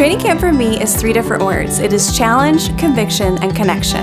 Training camp for me is three different words it is challenge, conviction, and connection.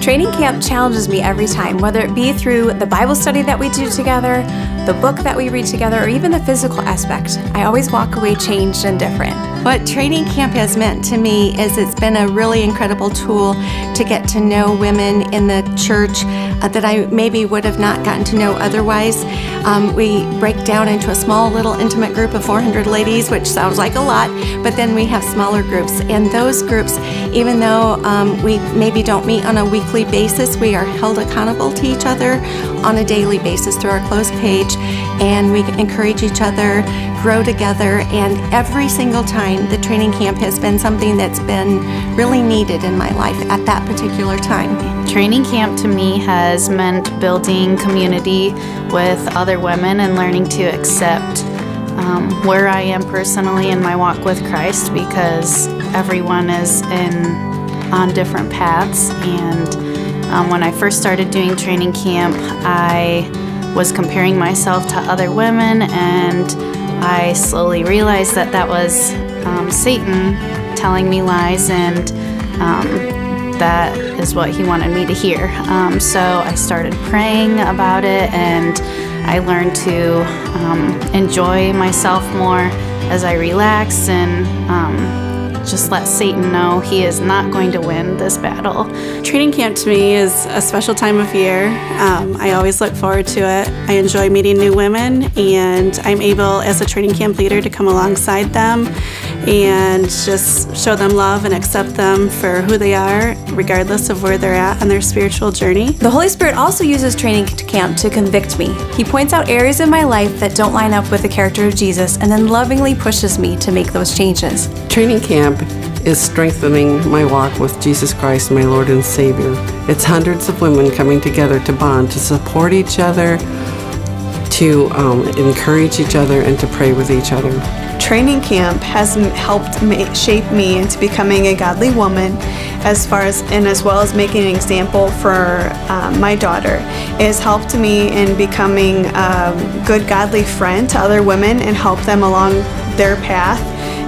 Training camp challenges me every time, whether it be through the Bible study that we do together, the book that we read together, or even the physical aspect. I always walk away changed and different. What training camp has meant to me is it's been a really incredible tool to get to know women in the church uh, that I maybe would have not gotten to know otherwise. Um, we break down into a small little intimate group of 400 ladies, which sounds like a lot, but then we have smaller groups. And those groups, even though um, we maybe don't meet on a weekly basis, we are held accountable to each other on a daily basis through our closed page, and we encourage each other, grow together, and every single time the training camp has been something that's been really needed in my life at that particular time. Training camp to me has meant building community with other women and learning to accept um, where I am personally in my walk with Christ because everyone is in on different paths and um, when I first started doing training camp I was comparing myself to other women and I slowly realized that that was um, Satan telling me lies and um, that is what he wanted me to hear. Um, so I started praying about it and I learned to um, enjoy myself more as I relax and um, just let Satan know he is not going to win this battle. Training camp to me is a special time of year. Um, I always look forward to it. I enjoy meeting new women, and I'm able, as a training camp leader, to come alongside them and just show them love and accept them for who they are, regardless of where they're at on their spiritual journey. The Holy Spirit also uses training camp to convict me. He points out areas in my life that don't line up with the character of Jesus and then lovingly pushes me to make those changes. Training camp is strengthening my walk with Jesus Christ, my Lord and Savior. It's hundreds of women coming together to bond, to support each other, to um, encourage each other, and to pray with each other. Training camp has helped make, shape me into becoming a godly woman, as far as and as well as making an example for um, my daughter. It has helped me in becoming a good, godly friend to other women and help them along their path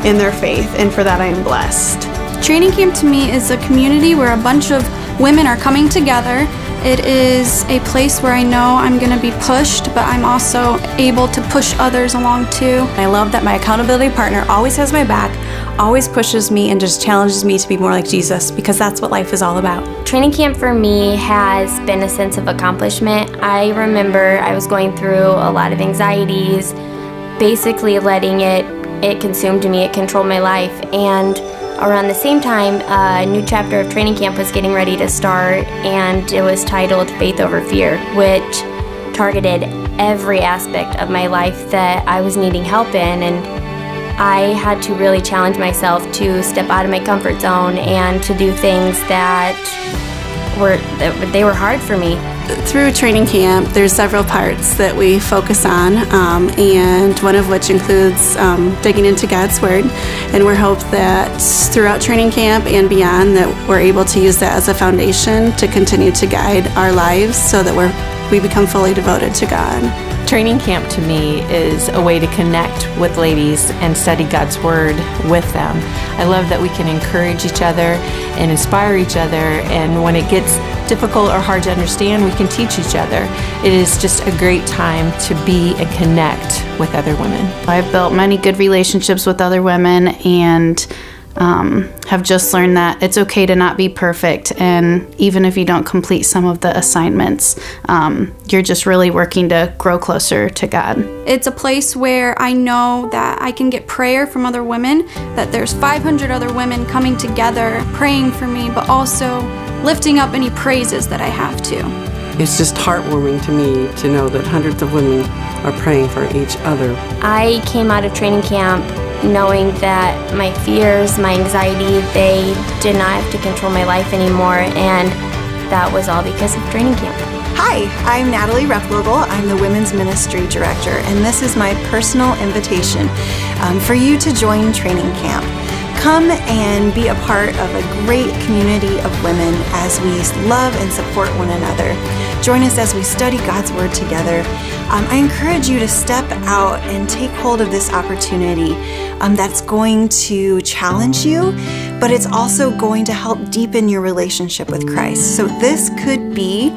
in their faith, and for that I am blessed. Training camp to me is a community where a bunch of women are coming together it is a place where I know I'm going to be pushed, but I'm also able to push others along too. I love that my accountability partner always has my back, always pushes me, and just challenges me to be more like Jesus because that's what life is all about. Training camp for me has been a sense of accomplishment. I remember I was going through a lot of anxieties, basically letting it it consumed me, it controlled my life, and Around the same time, a new chapter of training camp was getting ready to start, and it was titled Faith Over Fear, which targeted every aspect of my life that I was needing help in. And I had to really challenge myself to step out of my comfort zone and to do things that were that they were hard for me through training camp, there's several parts that we focus on, um, and one of which includes um, digging into God's Word. And we hope that throughout training camp and beyond, that we're able to use that as a foundation to continue to guide our lives, so that we're we become fully devoted to God. Training camp to me is a way to connect with ladies and study God's Word with them. I love that we can encourage each other and inspire each other, and when it gets difficult or hard to understand, we can teach each other. It is just a great time to be and connect with other women. I've built many good relationships with other women, and um, have just learned that it's okay to not be perfect. And even if you don't complete some of the assignments, um, you're just really working to grow closer to God. It's a place where I know that I can get prayer from other women, that there's 500 other women coming together praying for me, but also lifting up any praises that I have to. It's just heartwarming to me to know that hundreds of women are praying for each other. I came out of training camp knowing that my fears, my anxiety, they did not have to control my life anymore, and that was all because of training camp. Hi, I'm Natalie Replogle. I'm the Women's Ministry Director, and this is my personal invitation um, for you to join training camp. Come and be a part of a great community of women as we love and support one another. Join us as we study God's Word together. Um, I encourage you to step out and take hold of this opportunity um, that's going to challenge you, but it's also going to help deepen your relationship with Christ. So, this could be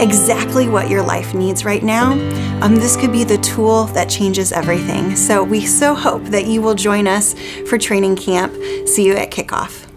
exactly what your life needs right now. Um, this could be the tool that changes everything. So, we so hope that you will join us for training camp. See you at kickoff.